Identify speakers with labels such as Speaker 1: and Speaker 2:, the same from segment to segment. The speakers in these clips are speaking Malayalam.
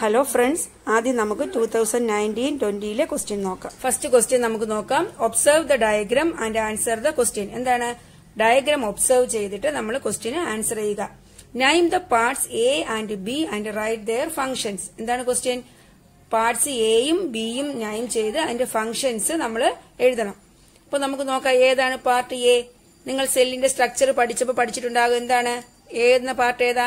Speaker 1: ഹലോ ഫ്രണ്ട്സ് ആദ്യം നമുക്ക് ടൂ തൗസൻഡ് നയന്റീൻ ട്വന്റിയിലെ ക്വസ്റ്റ്യൻ നോക്കാം. ഫസ്റ്റ് ക്വസ്റ്റ്യൻ നമുക്ക് നോക്കാം. Observe the diagram and answer the question എന്താണ്? ഡയഗ്രാം ഒബ്സർവ് ചെയ്തിട്ട് നമ്മൾ ക്വസ്റ്റ്യന് ആൻസർ ചെയ്യുക. Name the parts A and B and write their functions എന്താണ് ക്വസ്റ്റ്യൻ പാർട്സ് എയും ബിയും നൈം ചെയ്ത് അതിന്റെ ഫംഗ്ഷൻസ് നമ്മൾ എഴുതണം. അപ്പൊ നമുക്ക് നോക്കാം ഏതാണ് പാർട്ട് എ നിങ്ങൾ സെല്ലിന്റെ സ്ട്രക്ചർ പഠിച്ചപ്പോൾ പഠിച്ചിട്ടുണ്ടാകും എന്താണ്? ഏതെന്ന പാർട്ട് ഏതാ?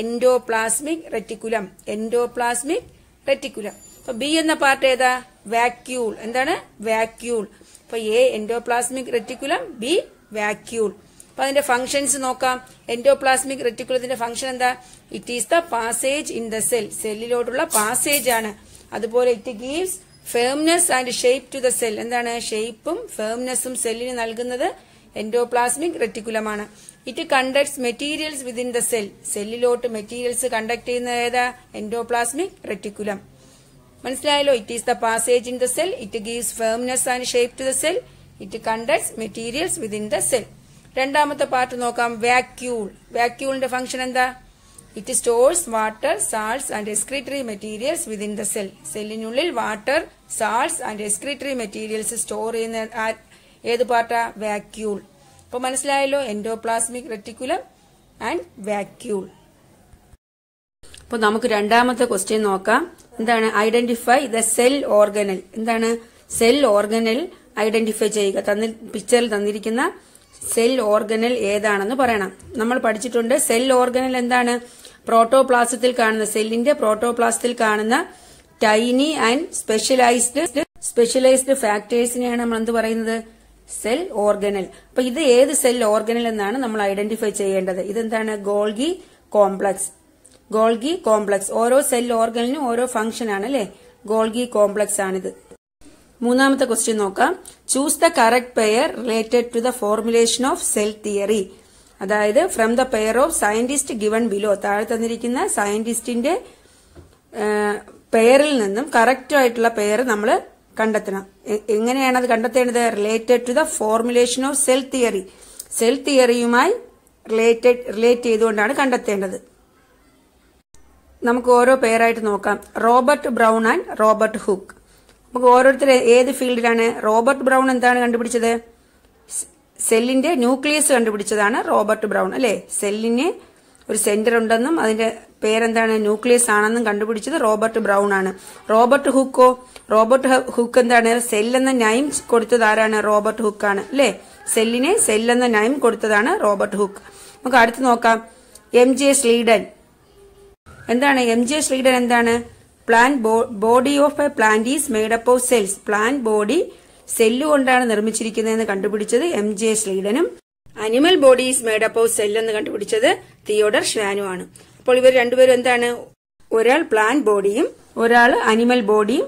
Speaker 1: എൻഡോപ്ലാസ്മിക് റെറ്റിക്കുലം എൻഡോപ്ലാസ്മിക് റെറ്റിക്കുലം അപ്പൊ ബി എന്ന പാർട്ട് ഏതാ? വാക്യൂൾ എന്താണ്? വാക്യൂൾ അപ്പൊ A endoplasmic reticulum B vacuole അപ്പൊ അതിന്റെ ഫംഗ്ഷൻസ് നോക്കാം. എൻഡോപ്ലാസ്മിക് റെറ്റിക്കുലത്തിന്റെ ഫംഗ്ഷൻ എന്താ? It is the passage in the cell സെല്ലിലോട്ടുള്ള passage ആണ്. അതുപോലെ it gives firmness and shape to the cell എന്താണ്? ഷേപ്പും ഫേംനെസ്സും സെല്ലിന് നൽകുന്നത് endoplasmic റെറ്റിക്കുലമാണ് it conducts materials within the cell സെല്ലിലോട്ട് materials conduct ചെയ്യുന്ന ഏതാ? എൻഡോപ്ലാസ്മിക് റെറ്റിക്കുലം മനസ്സിലായല്ലോ? It is the passage in the cell it gives firmness and shape to the cell it conducts materials within the cell രണ്ടാമത്തെ പാർട്ട് നോക്കാം. വാക്യൂൾ വാക്യൂളിന്റെ ഫംഗ്ഷൻ എന്താ? It stores water salts and excretory materials within the cell സെല്ലിനുള്ളിൽ water salts and excretory materials store ചെയ്യുന്ന ഏത് പാർട്ടാ വാക്യൂൾ അപ്പൊ മനസ്സിലായല്ലോ എൻഡോപ്ലാസ്മിക് റെറ്റിക്കുലം ആൻഡ് വാക്യൂൾ അപ്പൊ നമുക്ക് രണ്ടാമത്തെ ക്വസ്റ്റ്യൻ നോക്കാം. എന്താണ്? ഐഡന്റിഫൈ ദ സെൽ ഓർഗനൽ എന്താണ്? സെൽ ഓർഗനൽ ഐഡന്റിഫൈ ചെയ്യുക. തന്നി പിക്ചറിൽ തന്നിരിക്കുന്ന സെൽ ഓർഗനൽ ഏതാണെന്ന് പറയണം. നമ്മൾ പഠിച്ചിട്ടുണ്ട് സെൽ ഓർഗനൽ എന്താണ്? പ്രോട്ടോപ്ലാസത്തിൽ കാണുന്ന സെല്ലിന്റെ പ്രോട്ടോപ്ലാസത്തിൽ കാണുന്ന ടൈനി ആൻഡ് സ്പെഷ്യലൈസ്ഡ് സ്പെഷ്യലൈസ്ഡ് ഫാക്ടേഴ്സിനെയാണ് നമ്മൾ എന്ത് പറയുന്നത്? സെൽ ഓർഗനൽ അപ്പൊ ഇത് ഏത് സെൽ ഓർഗനൽ എന്നാണ് നമ്മൾ ഐഡന്റിഫൈ ചെയ്യേണ്ടത്. ഇതെന്താണ്? Golgi complex. Golgi complex. ഓരോ സെൽ ഓർഗനലിനും ഓരോ ഫംഗ്ഷൻ ആണ് അല്ലെ ഗോൾഗി കോംപ്ലക്സ് ആണിത്. മൂന്നാമത്തെ ക്വസ്റ്റ്യൻ നോക്കാം. Choose the correct pair related to the formulation of cell theory അതായത് from the pair of scientist given below താഴെ തന്നിരിക്കുന്ന സയന്റിസ്റ്റിന്റെ പെയറിൽ നിന്നും കറക്റ്റ് ആയിട്ടുള്ള പെയർ നമ്മൾ കണ്ടെത്തണം. എങ്ങനെയാണ് അത് കണ്ടെത്തേണ്ടത്? Related to the formulation of cell theory cell തിയറിയുമായി related relate ചെയ്തുകൊണ്ടാണ് കണ്ടെത്തേണ്ടത്. നമുക്ക് ഓരോ പേരായിട്ട് നോക്കാം. Robert Brown and Robert Hooke നമുക്ക് ഓരോരുത്തർ ഏത് ഫീൽഡിലാണ്? റോബർട്ട് ബ്രൗൺ എന്താണ് കണ്ടുപിടിച്ചത്? സെല്ലിന്റെ ന്യൂക്ലിയസ് കണ്ടുപിടിച്ചതാണ് റോബർട്ട് ബ്രൗൺ അല്ലെ? സെല്ലിന് ഒരു സെന്റർ ഉണ്ടെന്നും അതിന്റെ പേരെന്താണ്? ന്യൂക്ലിയസ് ആണെന്നും കണ്ടുപിടിച്ചത് റോബർട്ട് ബ്രൗൺ ആണ്. റോബർട്ട് ഹുക്കോ റോബർട്ട് ഹുക്ക് എന്താണ്? സെല്ലെന്ന എന്ന നൈം കൊടുത്തത് ആരാണ്? റോബർട്ട് ഹുക്ക് ആണ്. അല്ലെ? സെല്ലിനെ സെല്ലെന്ന എന്ന നൈം കൊടുത്തതാണ് റോബർട്ട് ഹുക്ക്. നമുക്ക് അടുത്ത് നോക്കാം. എം ജെ സ്ലീഡൻ എന്താണ്? എം ജെ സ്ലീഡൻ എന്താണ്? Plant body of a plant is made up of cells. Plant body സെല്ലുകൊണ്ടാണ് നിർമ്മിച്ചിരിക്കുന്നതെന്ന് കണ്ടുപിടിച്ചത് M J ശ്രീധനും animal body is made up of cell എന്ന് കണ്ടുപിടിച്ചത് തിയോഡർ ഷ്വാനു ആണ്. അപ്പോൾ ഇവർ രണ്ടുപേരും എന്താണ്? ഒരാൾ പ്ലാന്റ് ബോഡിയും ഒരാൾ അനിമൽ ബോഡിയും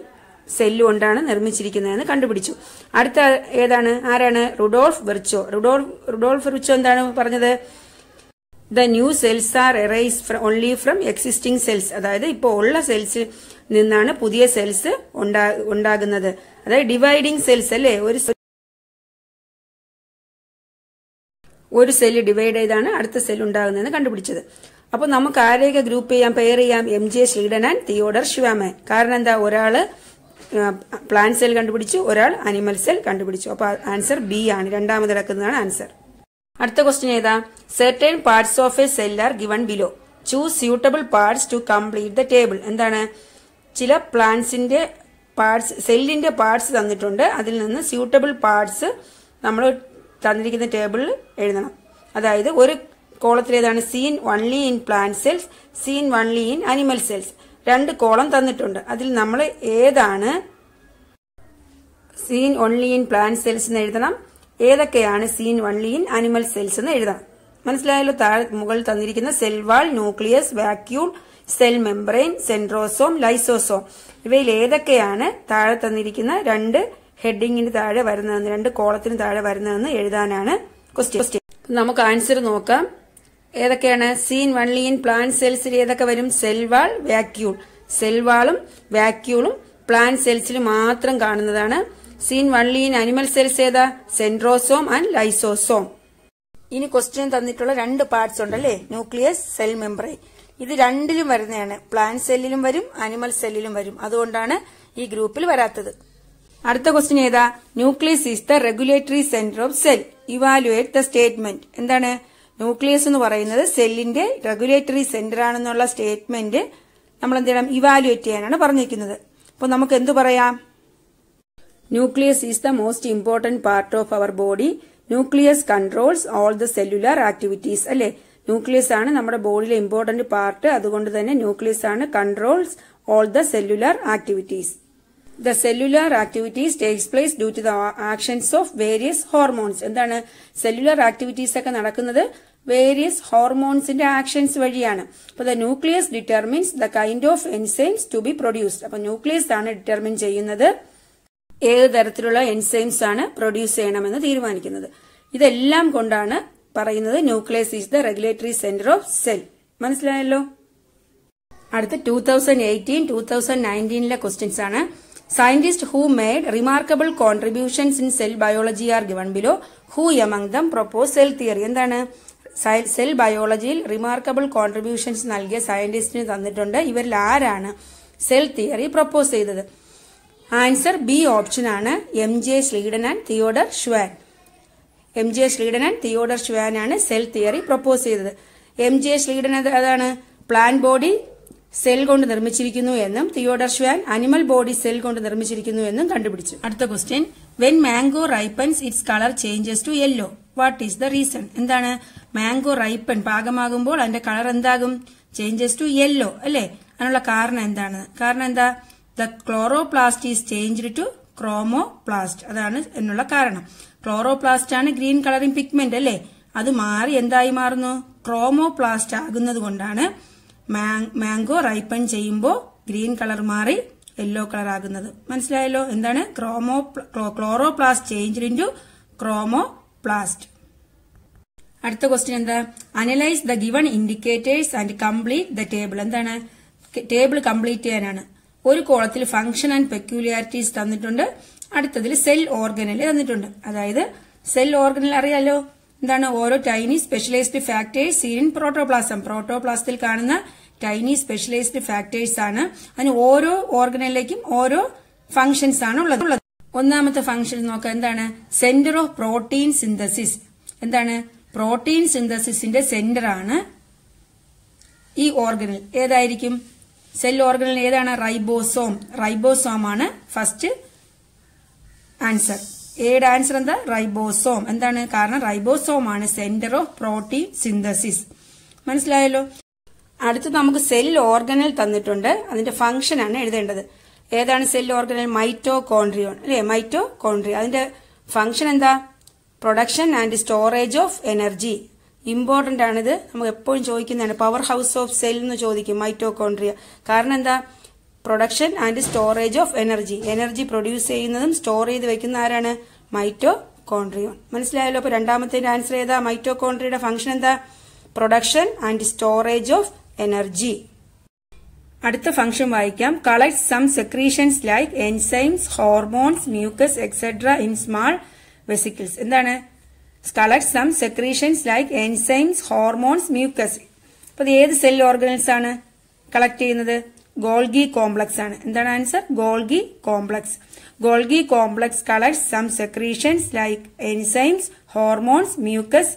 Speaker 1: സെല്ലുകൊണ്ടാണ് നിർമ്മിച്ചിരിക്കുന്നതെന്ന് കണ്ടുപിടിച്ചു. അടുത്ത ഏതാണ്? ആരാണ്? Rudolf Virchow Rudolf Rudolf Virchow എന്താണ് പറഞ്ഞത്? The new cells are arise only from existing cells അതായത് ഇപ്പോൾ ഉള്ള സെൽസിൽ നിന്നാണ് പുതിയ സെൽസ് ഉണ്ടാകുന്നത്. അതായത് ഡിവൈഡിംഗ് സെൽസ് അല്ലേ? ഒരു ഒരു സെല്ല് ഡിവൈഡ് ചെയ്താണ് അടുത്ത സെൽ ഉണ്ടാകുന്നതെന്ന് കണ്ടുപിടിച്ചത്. അപ്പോൾ നമുക്ക് ആരെയൊക്കെ ഗ്രൂപ്പ് ചെയ്യാം പെയർ ചെയ്യാം? M J Schleiden and Theodor Schwann കാരണം എന്താ? ഒരാൾ പ്ലാന്റ് സെൽ കണ്ടുപിടിച്ചു ഒരാൾ അനിമൽ സെൽ കണ്ടുപിടിച്ചു. അപ്പൊ ആൻസർ ബി ആണ്. രണ്ടാമത് കിടക്കുന്നതാണ് ആൻസർ അടുത്ത ക്വസ്റ്റ്യൻ ഏതാ? Certain parts of a cell are given below choose suitable parts to complete the table എന്താണ്? ചില പ്ലാന്റ്സിന്റെ പാർട്സ് സെല്ലിന്റെ പാർട്സ് തന്നിട്ടുണ്ട്. അതിൽ നിന്ന് സ്യൂട്ടബിൾ പാർട്സ് നമ്മൾ തന്നിരിക്കുന്ന ടേബിളിൽ എഴുതണം. അതായത് ഒരു കോളത്തിൽ ഏതാണ് seen only in plant cells seen only in animal cells രണ്ട് കോളം തന്നിട്ടുണ്ട്. അതിൽ നമ്മൾ ഏതാണ് seen only in plant cells എന്ന് എഴുതണം. ഏതൊക്കെയാണ് seen only in animal cells എന്ന് എഴുതണം. മനസ്സിലായല്ലോ? താഴെ മുകളിൽ തന്നിരിക്കുന്ന cell wall nucleus vacuole cell membrane centrosome lysosome ഇവയിൽ ഏതൊക്കെയാണ് താഴെ തന്നിരിക്കുന്ന രണ്ട് ഹെഡിങ്ങിന് താഴെ വരുന്നതെന്ന് രണ്ട് കോളത്തിന് താഴെ വരുന്നതെന്ന് എഴുതാനാണ് ക്വസ്റ്റ്യൻ നമുക്ക് ആൻസർ നോക്കാം. ഏതൊക്കെയാണ്? സീൻ വൺലി ഇൻ പ്ലാന്റ് സെൽസിൽ ഏതൊക്കെ വരും? സെൽവാൾ വാക്യൂൾ സെൽവാളും വാക്യൂളും പ്ലാന്റ് സെൽസിൽ മാത്രം കാണുന്നതാണ്. Seen only in animal cells ഏതാ? സെൻട്രോസോം ആൻഡ് ലൈസോസോം ഇനി ക്വസ്റ്റ്യൻ തന്നിട്ടുള്ള രണ്ട് പാർട്സ് ഉണ്ടല്ലേ? ന്യൂക്ലിയസ് സെൽ മെമ്പറൈൻ ഇത് രണ്ടിലും വരുന്നതാണ്. പ്ലാന്റ് സെല്ലിലും വരും അനിമൽ സെല്ലിലും വരും. അതുകൊണ്ടാണ് ഈ ഗ്രൂപ്പിൽ വരാത്തത്. അടുത്ത ക്വസ്റ്റ്യൻ ഏതാ? Nucleus is the regulatory centre of cell evaluate the statement എന്താണ്? ന്യൂക്ലിയസ് എന്ന് പറയുന്നത് സെല്ലിന്റെ റെഗുലേറ്ററി സെന്റർ ആണെന്നുള്ള സ്റ്റേറ്റ്മെന്റ് നമ്മൾ എന്ത് ചെയ്യണം? ഇവാലുവേറ്റ് ചെയ്യാനാണ് പറഞ്ഞിരിക്കുന്നത്. അപ്പോൾ നമുക്ക് എന്തു പറയാം? Nucleus is the most important part of our body nucleus controls all the cellular activities അല്ലെ? ന്യൂക്ലിയസ് ആണ് നമ്മുടെ ബോഡിയിലെ ഇമ്പോർട്ടന്റ് പാർട്ട് അതുകൊണ്ട് തന്നെ ന്യൂക്ലിയസ് ആണ് controls all the cellular activities the cellular activities takes place due to the actions of various hormones എന്താണ്? സെല്ലുലാർ ആക്ടിവിറ്റീസ് ഒക്കെ നടക്കുന്നത് വേരിയസ് ഹോർമോൺസിന്റെ ആക്ഷൻസ് വഴിയാണ്. അപ്പൊ the nucleus determines the kind of enzymes to be produced അപ്പൊ ന്യൂക്ലിയസ് ആണ് ഡിറ്റർമിൻ ചെയ്യുന്നത് ഏത് തരത്തിലുള്ള എൻസൈംസ് ആണ് പ്രൊഡ്യൂസ് ചെയ്യണമെന്ന് തീരുമാനിക്കുന്നത്. ഇതെല്ലാം കൊണ്ടാണ് പറയുന്നത് nucleus is the regulatory centre of cell മനസ്സിലായല്ലോ? അടുത്ത two thousand eighteen two thousand നയന്റീനിലെ questions ആണ്. Scientist who made remarkable contributions in cell biology are given below who among them propose cell theory എന്താണ്? സെൽ ബയോളജിയിൽ റിമാർക്കബിൾ കോൺട്രിബ്യൂഷൻസ് നൽകിയ സയന്റിസ്റ്റിന് തന്നിട്ടുണ്ട്. ഇവരിൽ ആരാണ് സെൽ തിയറി പ്രപ്പോസ് ചെയ്തത്? ആൻസർ ബി ഓപ്ഷൻ ആണ്. M J Schleiden and Theodor Schwann M J Schleiden and Theodor Schwann ആണ് സെൽ തിയറി പ്രപ്പോസ് ചെയ്തത്. എം ജെ ശ്രീഡൻ അതാണ്? പ്ലാന്റ് ബോഡി സെൽ കൊണ്ട് നിർമ്മിച്ചിരിക്കുന്നു എന്നും Theodor Schwann animal body cell കൊണ്ട് നിർമ്മിച്ചിരിക്കുന്നു എന്നും കണ്ടുപിടിച്ചു. അടുത്ത question. When mango ripens its colour changes to yellow what is the reason എന്താണ്? മാംഗോ റൈപ്പൺ പാകമാകുമ്പോൾ അതിന്റെ കളർ എന്താകും? ചേഞ്ചസ് ടു യെല്ലോ അല്ലേ? അതിനുള്ള കാരണം എന്താണ്? കാരണം എന്താ? The chloroplast is changed to chromoplast അതാണ് എന്നുള്ള കാരണം. ക്ലോറോപ്ലാസ്റ്റ് ആണ് ഗ്രീൻ കളറിംഗ് പിഗ്മെന്റ് അല്ലേ? അത് മാറി എന്തായി മാറുന്നു? ക്രോമോപ്ലാസ്റ്റ് ആകുന്നത് കൊണ്ടാണ് മാംഗോ റൈപ്പൺ ചെയ്യുമ്പോൾ ഗ്രീൻ കളർ മാറി യെല്ലോ കളർ ആകുന്നത്. മനസ്സിലായല്ലോ? എന്താണ്? Chromo chloroplast change into chromoplast അടുത്ത ക്വസ്റ്റ്യൻ എന്താ? Analyse the given indicators and complete the table എന്താണ്? ടേബിൾ കംപ്ലീറ്റ് ചെയ്യാനാണ്. ഒരു കോളത്തിൽ ഫംഗ്ഷൻ ആൻഡ് പെക്യൂലിയാരിറ്റീസ് തന്നിട്ടുണ്ട്. അടുത്തതിൽ സെൽ ഓർഗനൽ തന്നിട്ടുണ്ട്. അതായത് സെൽ ഓർഗനൽ അറിയാലോ? എന്താണ് ഓരോ tiny specialised factors in protoplasm പ്രോട്ടോപ്ലാസത്തിൽ കാണുന്ന ടൈനി സ്പെഷ്യലൈസ്ഡ് ഫാക്ടേഴ്സ് ആണ്. അതിന് ഓരോ ഓർഗനിലേക്കും ഓരോ ഫംഗ്ഷൻസ് ആണ് ഉള്ളത്. ഒന്നാമത്തെ ഫംഗ്ഷൻ നോക്കാം. എന്താണ്? സെന്റർ ഓഫ് പ്രോട്ടീൻ സിന്തസിസ് എന്താണ്? പ്രോട്ടീൻ സിന്തസിസിന്റെ സെന്റർ ആണ് ഈ ഓർഗനൽ ഏതായിരിക്കും? സെൽ ഓർഗനൽ ഏതാണ്? റൈബോസോം റൈബോസോം ആണ് ഫസ്റ്റ് ആൻസർ എയുടെ ആൻസർ എന്താ? റൈബോസോം എന്താണ് കാരണം? റൈബോസോം ആണ് സെന്റർ ഓഫ് പ്രോട്ടീൻ സിന്തസിസ് മനസ്സിലായല്ലോ? അടുത്ത് നമുക്ക് സെൽ ഓർഗനൽ തന്നിട്ടുണ്ട്. അതിന്റെ ഫംഗ്ഷൻ ആണ് എഴുതേണ്ടത്. ഏതാണ് സെൽ ഓർഗനൽ മൈറ്റോ കോൺട്രിയോൺ അല്ലെ? മൈറ്റോ കോൺട്രിയോ അതിന്റെ ഫംഗ്ഷൻ എന്താ? Production and storage of energy important ആണിത്. നമുക്ക് എപ്പോഴും ചോദിക്കുന്നതാണ്. പവർ ഹൗസ് ഓഫ് സെൽ എന്ന് ചോദിക്കും. മൈറ്റോകോൺട്രിയ കാരണം എന്താ? Production and storage of energy. Energy produce ചെയ്യുന്നതും സ്റ്റോർ ചെയ്ത് വെക്കുന്ന ആരാണ്? മൈറ്റോകോൺട്രിയോൺ മനസ്സിലായല്ലോ? അപ്പൊ രണ്ടാമത്തെ ആൻസർ ഏതാ? മൈറ്റോകോൺട്രിയുടെ ഫംഗ്ഷൻ എന്താ? Production and storage of energy. അടുത്ത ഫംഗ്ഷൻ വായിക്കാം. Collect some secretions like enzymes hormones mucus etcetera in small vesicles എന്താണ്? Collect some secretions like enzymes hormones mucus. അപ്പൊ ഏത് സെൽ ഓർഗനൽസ് ആണ് കളക്ട് ചെയ്യുന്നത്? ഗോൾഗി കോംപ്ലക്സ് ആണ്. എന്താണ് answer? Golgi complex. Golgi complex collect some secretions like enzymes hormones mucus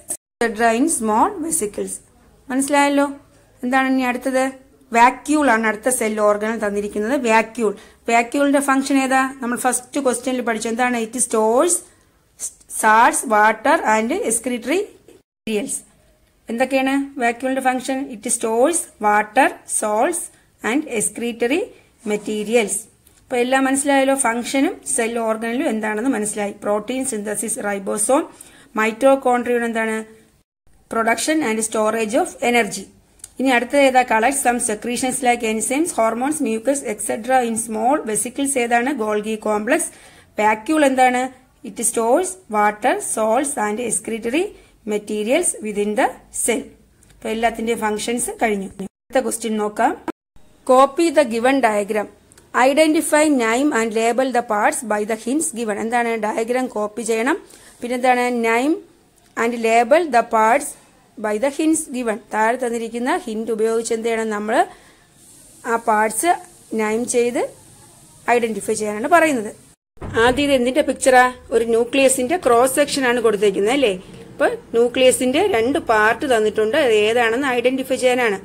Speaker 1: in small vesicles. മനസ്സിലായല്ലോ? എന്താണ് ഇനി അടുത്തത്? വാക്യൂൾ ആണ് അടുത്ത സെൽ ഓർഗനൽ തന്നിരിക്കുന്നത്. വാക്യൂൾ. വാക്യൂളിന്റെ ഫംഗ്ഷൻ ഏതാ? നമ്മൾ ഫസ്റ്റ് ക്വസ്റ്റ്യനിൽ പഠിച്ചു. എന്താണ്? It stores salts water and excretory materials എന്തൊക്കെയാണ്? വാക്യൂളിന്റെ function it stores water salts and excretory materials അപ്പൊ എല്ലാം മനസ്സിലായല്ലോ? ഫംഗ്ഷനും സെൽ ഓർഗനലും എന്താണെന്ന് മനസ്സിലായി. പ്രോട്ടീൻ സിന്തസിസ് റൈബോസോം മൈറ്റോകോൺട്രിയുടെ എന്താണ്? Production and storage of energy ഇനി അടുത്തത് ഏതാ? Collect some secretions like enzymes hormones mucus etcetera in small vesicles ഏതാണ്? ഗോൾഗി കോംപ്ലക്സ് വാക്യൂൾ എന്താണ്? It stores water salts and excretory materials within the cell അപ്പൊ എല്ലാത്തിന്റെയും ഫംഗ്ഷൻസ് കഴിഞ്ഞു. അടുത്ത ക്വസ്റ്റ്യൻ നോക്കാം. Copy the given diagram identify name and label the parts by the hints given എന്താണ് ഡയഗ്രാം കോപ്പി ചെയ്യണം? പിന്നെന്താണ് name and label the parts by the hints given താഴെ തന്നിരിക്കുന്ന ഹിന്റ് ഉപയോഗിച്ച് എന്ത് ചെയ്യണം നമ്മൾ ആ പാർട്സ് നൈം ചെയ്ത് ഐഡന്റിഫൈ ചെയ്യാനാണ് പറയുന്നത്. ആദ്യം ഇത് എന്തിന്റെ പിക്ചറാ ഒരു ന്യൂക്ലിയസിന്റെ ക്രോസ് സെക്ഷൻ ആണ് കൊടുത്തേക്കുന്നത് അല്ലേ? അപ്പൊ ന്യൂക്ലിയസിന്റെ രണ്ട് പാർട്ട് തന്നിട്ടുണ്ട്. അത് ഏതാണെന്ന് ഐഡന്റിഫൈ ചെയ്യാനാണ്.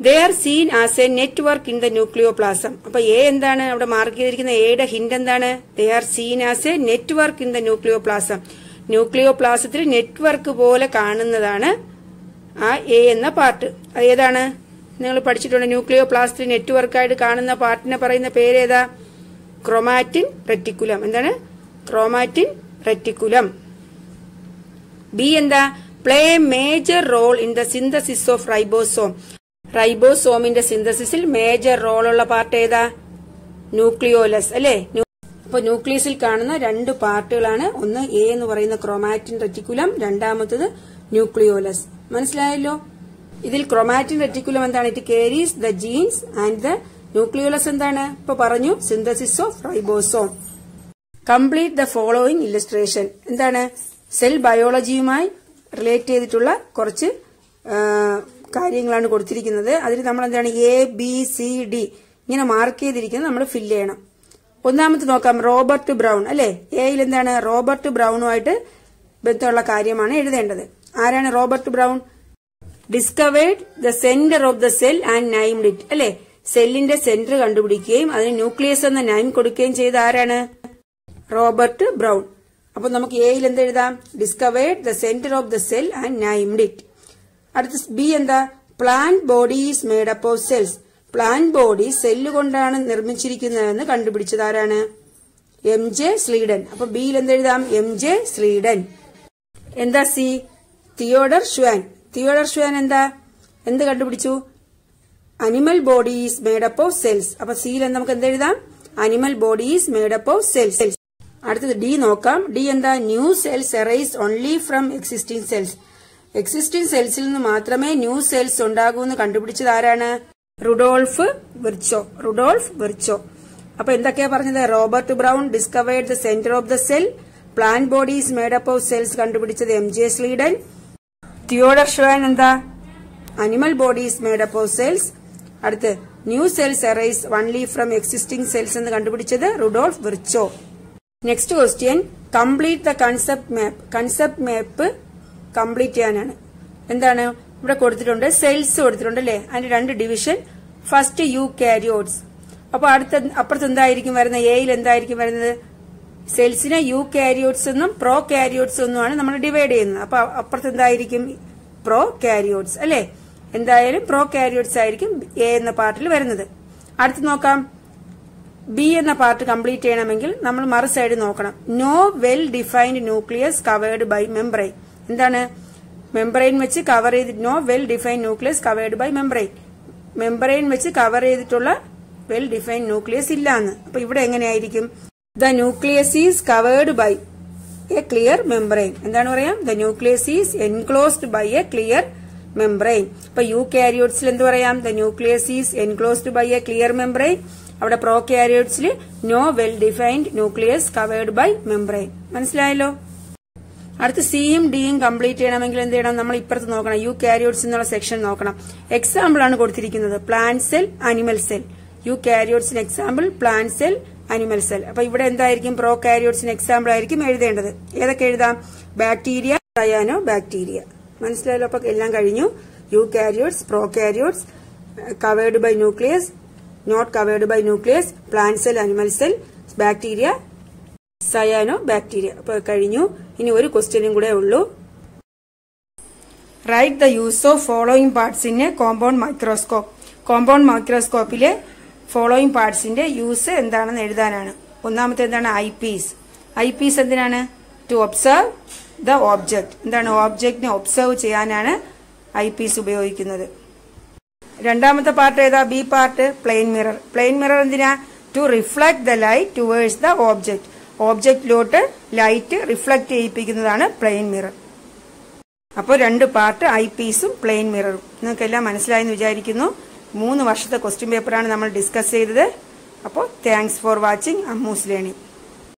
Speaker 1: They are seen as a network in the nucleoplasm അപ്പൊ എ എന്താണ്? അവിടെ മാർക്ക് ചെയ്തിരിക്കുന്ന എയുടെ ഹിന്റ് എന്താണ്? They are seen as a network in the nucleoplasm ന്യൂക്ലിയോപ്ലാസത്തിൽ network പോലെ കാണുന്നതാണ് ആ എ എന്ന പാർട്ട് അത് ഏതാണ്? നിങ്ങൾ പഠിച്ചിട്ടുണ്ട് ന്യൂക്ലിയോ ന്യൂക്ലിയോപ്ലാസത്തിൽ നെറ്റ്വർക്കായിട്ട് കാണുന്ന പാർട്ടിനെ പറയുന്ന പേരേതാ? ക്രോമാറ്റിൻ റെറ്റിക്കുലം എന്താണ്? ക്രോമാറ്റിൻ റെറ്റിക്കുലം ബി എന്താ? Play major role in the synthesis of ribosome റൈബോസോമിന്റെ സിന്തസിസിൽ മേജർ റോളുള്ള പാർട്ട് ഏതാ? ന്യൂക്ലിയോലസ് അല്ലേ? അപ്പൊ ന്യൂക്ലിയസിൽ കാണുന്ന രണ്ട് പാർട്ടുകളാണ്. ഒന്ന് എ എന്ന് പറയുന്ന ക്രോമാറ്റിൻ റെറ്റിക്കുലം രണ്ടാമത്തത് ന്യൂക്ലിയോലസ്. മനസ്സിലായല്ലോ? ഇതിൽ ക്രോമാറ്റിൻ റെറ്റിക്കുലം എന്താണ്? It carries the genes and the nucleolus എന്താണ്? ഇപ്പൊ പറഞ്ഞു synthesis of ribosome. Complete the following illustration എന്താണ്? സെൽ ബയോളജിയുമായി റിലേറ്റ് ചെയ്തിട്ടുള്ള കുറച്ച് കാര്യങ്ങളാണ് കൊടുത്തിരിക്കുന്നത്. അതിൽ നമ്മൾ എന്താണ് എ ബി സി ഡി ഇങ്ങനെ മാർക്ക് ചെയ്തിരിക്കുന്നത് നമ്മൾ ഫില്ല് ചെയ്യണം. ഒന്നാമത് നോക്കാം റോബർട്ട് ബ്രൗൺ അല്ലെ? എയിൽ എന്താണ്? റോബർട്ട് ബ്രൗണുമായിട്ട് ബന്ധമുള്ള കാര്യമാണ് എഴുതേണ്ടത്. ആരാണ് Robert Brown? Discovered the centre of the cell and named it അല്ലെ? സെല്ലിന്റെ സെന്റർ കണ്ടുപിടിക്കുകയും അതിന് ന്യൂക്ലിയസ് എന്ന നൈം കൊടുക്കുകയും ചെയ്ത ആരാണ്? Robert Brown. അപ്പൊ നമുക്ക് എയിൽ എന്ത് എഴുതാം? Discovered the centre of the cell and named it അടുത്ത ബി എന്താ? Plant body is made up of cells plant body cell കൊണ്ടാണ് നിർമ്മിച്ചിരിക്കുന്നതെന്ന് കണ്ടുപിടിച്ചത് ആരാണ്? എം ജെ സ്ലീഡൻ അപ്പൊ ബിയിൽ എന്ത് എഴുതാം? എം ജെ സ്ലീഡൻ എന്താ C Theodor Schwann Theodor Schwann എന്താ? എന്ത് കണ്ടുപിടിച്ചു? Animal body is made up of cells അപ്പൊ സിയിൽ നമുക്ക് എന്തെഴുതാം animal body is made up of cells അടുത്തത് ഡി നോക്കാം. ഡി എന്താ? New cells arise only from existing cells existing സെൽസിൽ നിന്ന് മാത്രമേ ന്യൂ സെൽസ് ഉണ്ടാകൂ എന്ന് കണ്ടുപിടിച്ചത് ആരാണ്? റുഡോൾഫ് വിർച്ചോ റുഡോൾഫ് വിർച്ചോ അപ്പൊ എന്തൊക്കെയാ പറഞ്ഞത്? Robert Brown discovered the centre of the cell plant bodies up of cells കണ്ടുപിടിച്ചത് M J Schleiden Theodor Schwann എന്താ? Animal bodies up of cells അടുത്ത് new cells arise only from existing cells എന്ന് കണ്ടുപിടിച്ചത് Rudolf Virchow next question complete the concept map concept map complete ചെയ്യാനാണ്. എന്താണ്? ഇവിടെ കൊടുത്തിട്ടുണ്ട്. സെൽസ് കൊടുത്തിട്ടുണ്ട് അല്ലേ? അതിന്റെ രണ്ട് ഡിവിഷൻ. ഫസ്റ്റ് യു കാരിയോട്സ് അപ്പൊ അടുത്ത അപ്പുറത്ത് എന്തായിരിക്കും വരുന്നത്? എയിൽ എന്തായിരിക്കും വരുന്നത്? സെൽസിനെ യു കാരിയോട്സ് എന്നും പ്രോ കാരിയോട്സ് എന്നുമാണ് നമ്മൾ ഡിവൈഡ് ചെയ്യുന്നത്. അപ്പൊ അപ്പുറത്ത് എന്തായിരിക്കും? പ്രോ കാരിയോട്സ് അല്ലേ? എന്തായാലും പ്രോ കാരിയോട്സ് ആയിരിക്കും എ എന്ന പാർട്ടിൽ വരുന്നത്. അടുത്ത് നോക്കാം. ബി എന്ന പാർട്ട് കംപ്ലീറ്റ് ചെയ്യണമെങ്കിൽ നമ്മൾ മറു സൈഡ് നോക്കണം. No well defined nucleus covered by membrane എന്താണ്? മെമ്പറൈൻ വെച്ച് കവർ ചെയ്ത് no well defined nucleus covered by membrane membrane വെച്ച് കവർ ചെയ്തിട്ടുള്ള വെൽ ഡിഫൈൻഡ് ന്യൂക്ലിയസ് ഇല്ലാന്ന്. അപ്പൊ ഇവിടെ എങ്ങനെയായിരിക്കും? The nucleus is covered by a clear membrane എന്താണ് പറയാം? The nucleus is enclosed by a clear membrane ഇപ്പൊ യു കാരിയോട്സിൽ എന്ത് പറയാം? The nucleus is enclosed by a clear membrane അവിടെ പ്രോ കാരിയോട്സിൽ no well defined nucleus covered by membrane മനസ്സിലായല്ലോ? അടുത്ത് സിയും ഡിയും കംപ്ലീറ്റ് ചെയ്യണമെങ്കിൽ എന്ത് ചെയ്യണം? നമ്മൾ ഇപ്പുറത്ത് നോക്കണം. യു കാരിയോട്സ് എന്നുള്ള സെക്ഷൻ നോക്കണം. എക്സാമ്പിൾ ആണ് കൊടുത്തിരിക്കുന്നത്. പ്ലാന്റ് സെൽ അനിമൽ സെൽ യു കാരിയോട്സിന് example plant cell animal cell അപ്പൊ ഇവിടെ എന്തായിരിക്കും? പ്രോ കാരിയോട്സിന് എക്സാമ്പിൾ ആയിരിക്കും എഴുതേണ്ടത്. ഏതൊക്കെ എഴുതാം? ബാക്ടീരിയ സയാനോ ബാക്ടീരിയ മനസ്സിലായല്ലോ? അപ്പൊ എല്ലാം കഴിഞ്ഞു. Eukaryotes prokaryotes covered by nucleus not covered by nucleus plant cell animal cell bacteria cyanobacteria. കഴിഞ്ഞു. ഇനി ഒരു ക്വസ്റ്റ്യനും കൂടെ ഉള്ളൂ. Write the use of following parts in a compound microscope compound മൈക്രോസ്കോപ്പിലെ following പാർട്സിന്റെ യൂസ് എന്താണെന്ന് എഴുതാനാണ്. ഒന്നാമത്തെ എന്താണ്? ഐ പീസ് ഐ പീസ് എന്തിനാണ്? ടു ഒബ്സർവ് ദ ഓബ്ജക്ട് എന്താണ്? ഓബ്ജക്റ്റിനെ ഒബ്സർവ് ചെയ്യാനാണ് ഐ പീസ് ഉപയോഗിക്കുന്നത്. രണ്ടാമത്തെ പാർട്ട് ഏതാ? B part plane mirror plane mirror എന്തിനാ? To reflect the light towards the object ഓബ്ജക്റ്റിലോട്ട് light reflect ചെയ്യിപ്പിക്കുന്നതാണ് പ്ലെയിൻ മിറർ അപ്പോൾ രണ്ട് പാർട്ട് ഐ പീസും പ്ലെയിൻ മിററും നിങ്ങൾക്കെല്ലാം മനസ്സിലായെന്ന് വിചാരിക്കുന്നു. മൂന്ന് വർഷത്തെ ക്വസ്റ്റ്യൻ പേപ്പറാണ് നമ്മൾ ഡിസ്കസ് ചെയ്തത്. അപ്പോൾ thanks for watching Ammu's learning